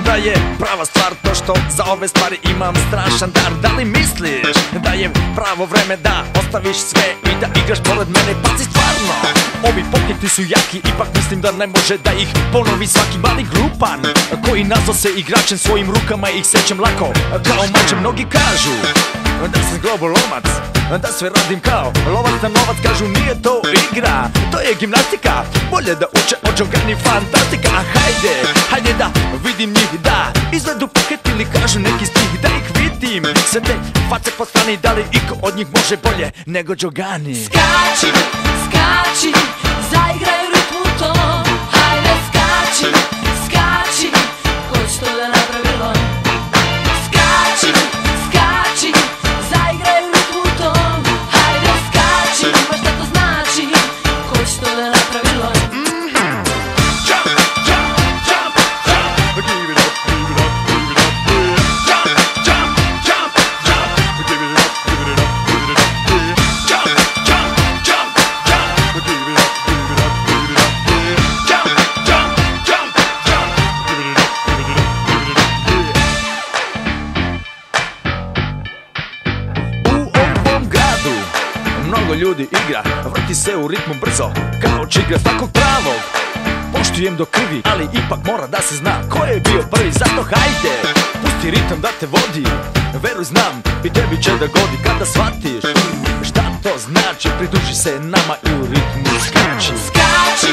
Igra je prava stvar to što za ove stvari imam strašan dar Da li misliš da je pravo vreme da ostaviš sve i da igraš pored mene? Pazi stvarno, ovi pokreti su jaki Ipak mislim da ne može da ih ponovi svaki mali glupan Koji nazva se igračem svojim rukama ih sećam lako. Kao mače mnogi kažu da sam globolomac Da sve radim kao lovac na novac Kažu nije to igra, to je gimnastika. Bolje da uče od Jogani fantastika. Hajde, hajde da vidim njih da Izvedu paket ili kažu neki stih Da ih vidim, sve te face po strani Da li iko od njih može bolje nego Jogani Skači, skači, Ljudi igra, vrti se u ritmu brzo Kao čigra svakog pravog. Poštujem do krvi, ali ipak mora da se zna Ko je bio prvi, zato hajde. Pusti ritam da te vodi Veruj znam, i tebi će da godi Kada shvatiš. Šta to znači? Pridruži se nama i u ritmu. Skači, skači,